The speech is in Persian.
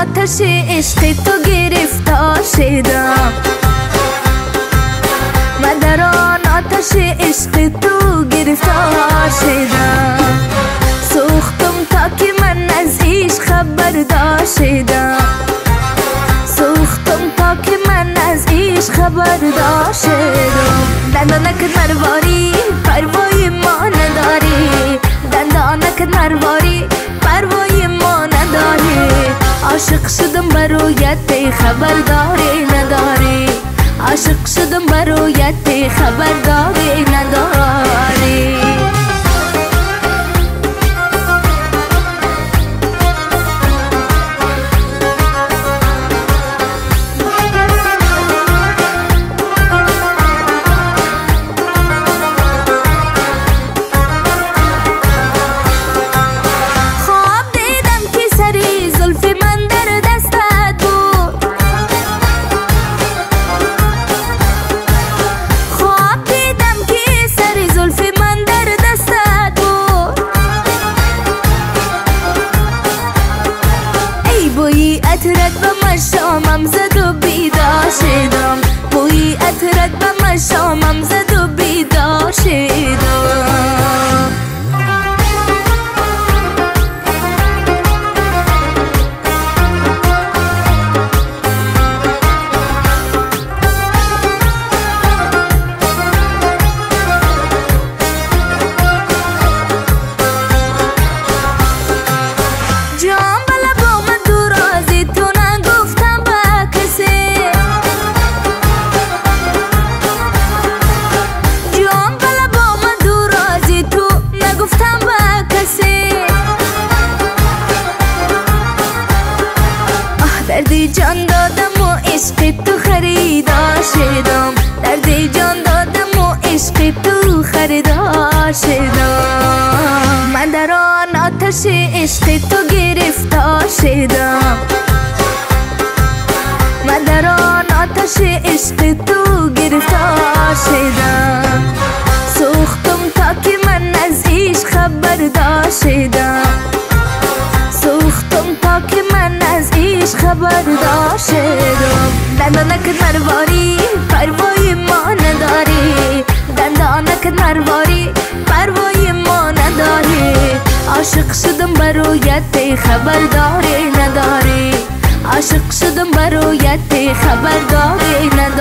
آتش عشق تو گرفتار شدم. من در آن آتش عشق تو گرفتار شدم. سوختم تا که من از ایش خبردار شدم. سوختم تا که من از ایش خبردار شدم. دندانک مرواری عاشق شدم برایت خبرداری نداری. عاشق شدم برایت خبرداری نداری. عطرت به مشامم زد و بیدار شدم. بوی عطرت به مشامم زد دردی جان دادم و عشق تو خریدار شدم. دردی جان دادم و عشق تو خریدار شدم. من در آن آتش عشق تو گرفتار شدم. من در آن آتش عشق تو گرفتار شدم. سوختم تا که من از ایش خبردار شدم خبردار شدم دندانک مرواری پروای ما نداری. دندانک مرواری پروای ما نداری. عاشق شدم برایت خبرداری نداری. عاشق شدم برایت خبرداری نداری.